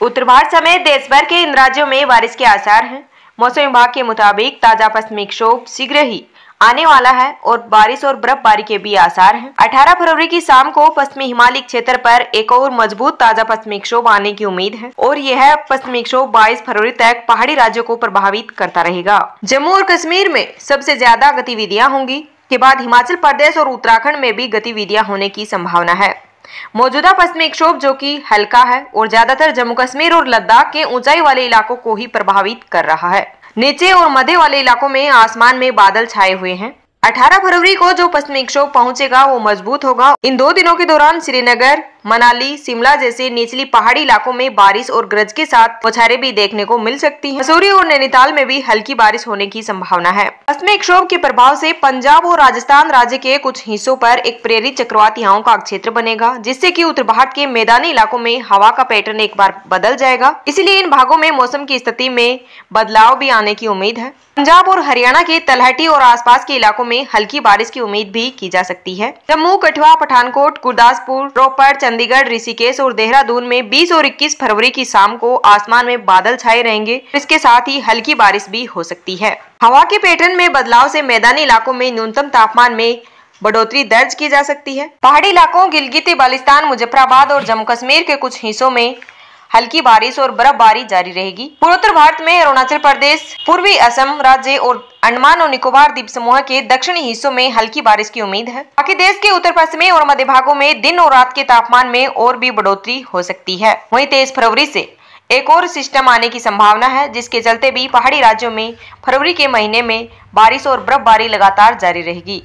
उत्तर भारत समेत देश भर के इन राज्यों में बारिश के आसार हैं। मौसम विभाग के मुताबिक ताज़ा पश्चिमी क्षोभ शीघ्र ही आने वाला है और बारिश और बर्फबारी के भी आसार हैं। 18 फरवरी की शाम को पश्चिमी हिमालय क्षेत्र पर एक और मज़बूत ताज़ा पश्चिमी क्षोभ आने की उम्मीद है और यह पश्चिमी क्षोभ 22 फरवरी तक पहाड़ी राज्यों को प्रभावित करता रहेगा। जम्मू और कश्मीर में सबसे ज़्यादा गतिविधियाँ होंगी। के बाद हिमाचल प्रदेश और उत्तराखंड में भी गतिविधियाँ होने की संभावना है। मौजूदा पश्चिमी विक्षोभ जो कि हल्का है और ज़्यादातर जम्मू कश्मीर और लद्दाख के ऊंचाई वाले इलाकों को ही प्रभावित कर रहा है। नीचे और मध्य वाले इलाकों में आसमान में बादल छाए हुए हैं। 18 फरवरी को जो पश्चिमी विक्षोभ पहुंचेगा, वो मज़बूत होगा। इन दो दिनों के दौरान श्रीनगर, मनाली, शिमला जैसे निचली पहाड़ी इलाकों में बारिश और गरज के साथ बौछारें भी देखने को मिल सकती हैं। मसूरी और नैनीताल में भी हल्की बारिश होने की संभावना है। पश्चिमी विक्षोभ के प्रभाव से पंजाब और राजस्थान राज्य के कुछ हिस्सों पर एक प्रेरित चक्रवाती हवाओं का क्षेत्र बनेगा, जिससे की उत्तर भारत के मैदानी इलाकों में हवा का पैटर्न एक बार बदल जाएगा। इसलिए इन भागों में मौसम की स्थिति में बदलाव भी आने की उम्मीद है। पंजाब और हरियाणा के तलहटी और आसपास के इलाकों में हल्की बारिश की उम्मीद भी की जा सकती है। जम्मू, कठुआ, पठानकोट, गुरदासपुर, रोपड़, चंडीगढ़, ऋषिकेश और देहरादून में 20 और 21 फरवरी की शाम को आसमान में बादल छाए रहेंगे। इसके साथ ही हल्की बारिश भी हो सकती है। हवा के पैटर्न में बदलाव से मैदानी इलाकों में न्यूनतम तापमान में बढ़ोतरी दर्ज की जा सकती है। पहाड़ी इलाकों, गिलगित, बालिस्तान, मुजफ्फराबाद और जम्मू कश्मीर के कुछ हिस्सों में हल्की बारिश और बर्फबारी जारी रहेगी। पूर्वोत्तर भारत में अरुणाचल प्रदेश, पूर्वी असम राज्य और अंडमान और निकोबार द्वीप समूह के दक्षिणी हिस्सों में हल्की बारिश की उम्मीद है। बाकी देश के उत्तर पश्चिमी और मध्य भागों में दिन और रात के तापमान में और भी बढ़ोतरी हो सकती है। वही तेईस फरवरी ऐसी एक और सिस्टम आने की संभावना है, जिसके चलते भी पहाड़ी राज्यों में फरवरी के महीने में बारिश और बर्फबारी लगातार जारी रहेगी।